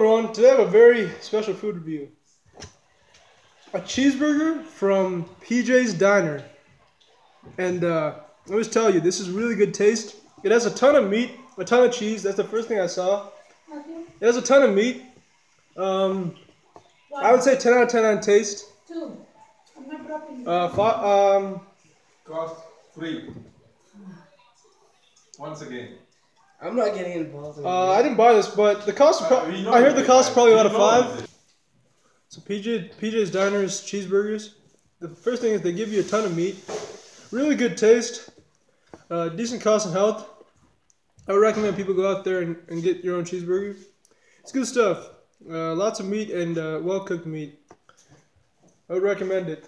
everyone, today I have a very special food review. A cheeseburger from PJ's Diner. And uh, let me just tell you, this is really good taste. It has a ton of meat, a ton of cheese. That's the first thing I saw. It has a ton of meat. Um, I would say 10 out of 10 on taste. Two. I'm not dropping. Uh, um, Cost free. Once again. I'm not getting involved. In uh, I didn't buy this, but the cost. Pro- Uh, we know I heard the cost is probably we about a five. So PJ PJ's Diners cheeseburgers. The first thing is they give you a ton of meat, really good taste, uh, decent cost and health. I would recommend people go out there and, and get your own cheeseburger. It's good stuff. Uh, lots of meat and uh, well cooked meat. I would recommend it.